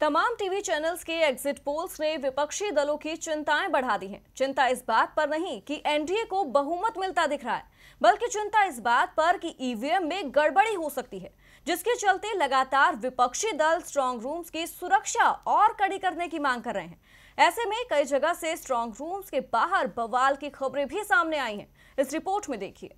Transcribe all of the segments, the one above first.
तमाम TV channels के exit polls ने विपक्षी दलों की चिंताएँ बढ़ा दी हैं। चिंता इस बात पर नहीं कि एनडीए को बहुमत मिलता दिख रहा है, बल्कि चिंता इस बात पर कि ईवीएम में गड़बड़ी हो सकती है, जिसके चलते लगातार विपक्षी दल स्ट्रांग रूम्स की सुरक्षा और कड़ी करने की मांग कर रहे हैं। ऐसे में कई जगह से स्ट्रांग रूम्स के बाहर बवाल की खबरें भी सामने आई हैं। इस रिपोर्ट में देखिए।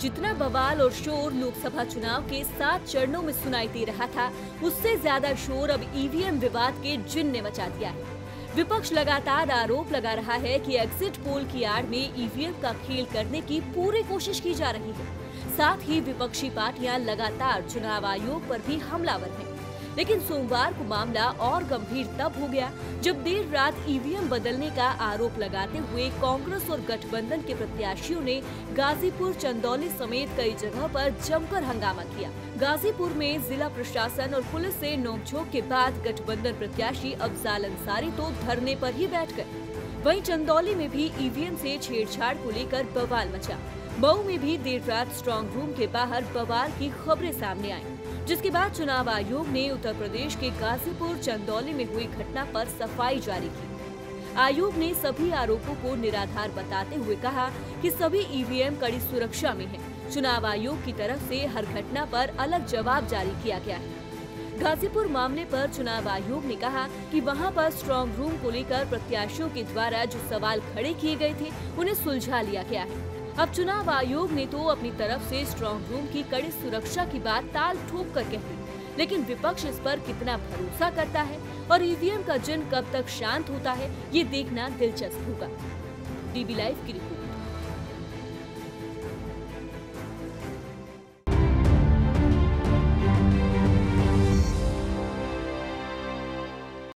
जितना बवाल और शोर लोकसभा चुनाव के सात चरणों में सुनाई दे रहा था, उससे ज़्यादा शोर अब ईवीएम विवाद के जिन ने मचा दिया है। विपक्ष लगातार आरोप लगा रहा है कि एग्जिट पोल की आड़ में ईवीएम का खेल करने की पूरी कोशिश की जा रही है। साथ ही विपक्षी पार्टियाँ लगातार चुनाव आयोग पर भी हमलावर हैं। लेकिन सोमवार को मामला और गंभीर तब हो गया जब देर रात ईवीएम बदलने का आरोप लगाते हुए कांग्रेस और गठबंधन के प्रत्याशियों ने गाजीपुर, चंदौली समेत कई जगह पर जमकर हंगामा किया। गाजीपुर में जिला प्रशासन और पुलिस से नोकझोंक के बाद गठबंधन प्रत्याशी अफजाल अंसारी तो धरने पर ही बैठ गए। वहीं चंदौली में भी ईवीएम से छेड़छाड़ को लेकर बवाल मचा। मऊ में भी देर रात स्ट्रांग रूम के बाहर बवाल की खबरें सामने आई, जिसके बाद चुनाव आयोग ने उत्तर प्रदेश के गाजीपुर, चंदौली में हुई घटना पर सफ़ाई जारी की। आयोग ने सभी आरोपों को निराधार बताते हुए कहा कि सभी ईवीएम कड़ी सुरक्षा में हैं। चुनाव आयोग की तरफ़ से हर घटना पर अलग जवाब जारी किया गया है। गाजीपुर मामले पर चुनाव आयोग ने कहा कि वहाँ पर स्ट्रांग रूम को लेकर प्रत्याशियों के द्वारा जो सवाल खड़े किए गए थे, उन्हें सुलझा लिया गया है। अब चुनाव आयोग ने तो अपनी तरफ़ से स्ट्रांग रूम की कड़ी सुरक्षा की बात ताल ठोक कर कह दी लेकिन विपक्ष इस पर कितना भरोसा करता है और ईवीएम का जिन कब तक शांत होता है, ये देखना दिलचस्प होगा। डीबी लाइव की रिपोर्ट।